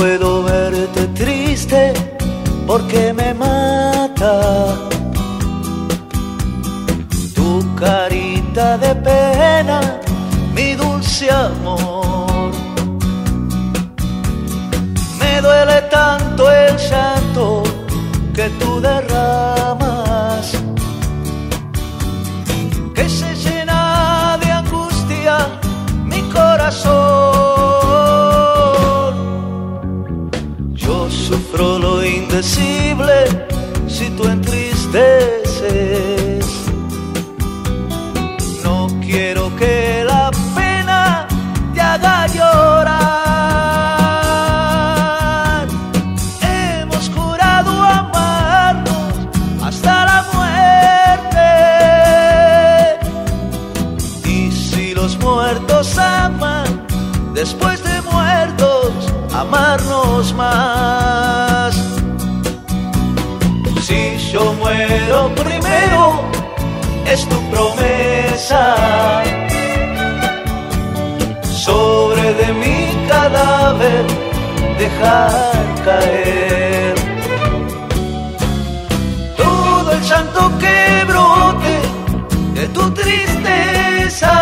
puedo verte triste porque me mata tu carita de pena, mi dulce amor. Me duele tanto el llanto que tú derramas, que se llena de angustia mi corazón. Sufro lo indecible si tú entristeces. Más. Si yo muero primero, es tu promesa. Sobre de mi cadáver, dejar caer todo el llanto que brote de tu tristeza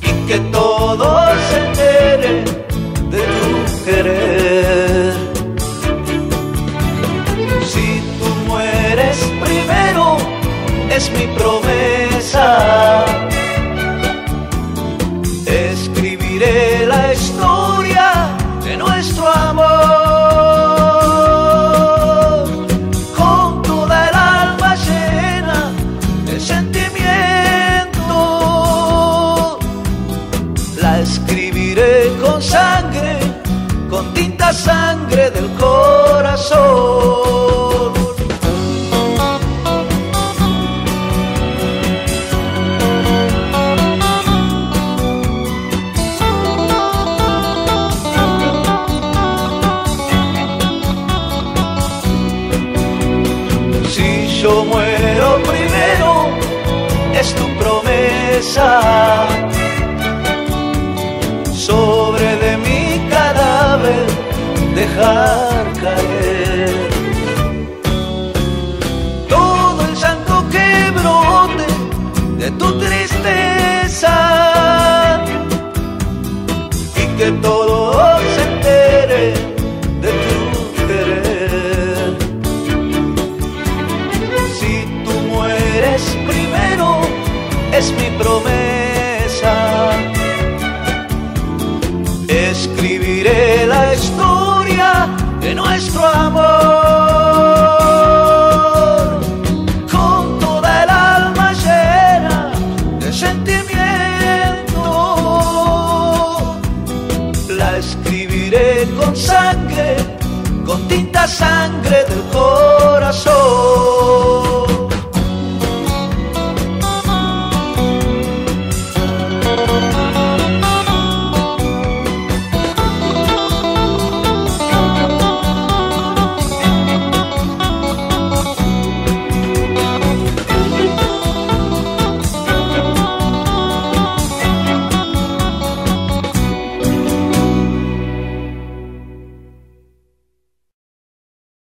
y que todo se querer. Si tú mueres primero, es mi promesa. Escribiré la historia de nuestro amor con toda el alma llena de sentimiento. La escribiré con sangre, tinta sangre del corazón. Si yo muero primero, es tu promesa. Sobre de mi cadáver, dejar caer todo el llanto que brote de tu tristeza y que todo se entere de tu querer. Si tú mueres primero, es mi promesa. Nuestro amor con toda el alma llena de sentimiento. La escribiré con sangre, con tinta sangre del corazón.